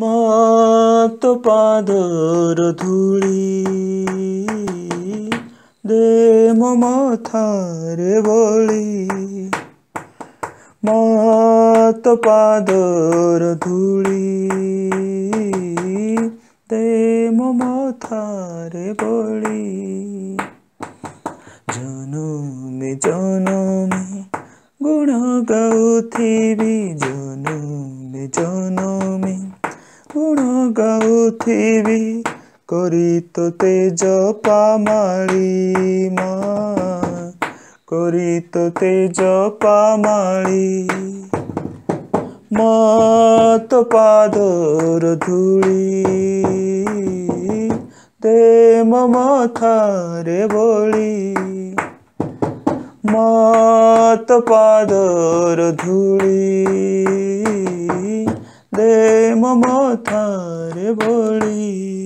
ಮಾತ ಪಾದರ ಧೂಳಿ দেম মাথারে বলি মাত পাদর ধুলি দেম মাথারে বলি জনমে জনমে গুণ গাউথিবি জনমে জনমে গুণ গাউথিবি করি তো তেজ পামাড়ি মা করি তো তেজ পামাড়ি মত পাদর ধূলি দে মথারে বলি মত পাদর ধূলি तारे बोली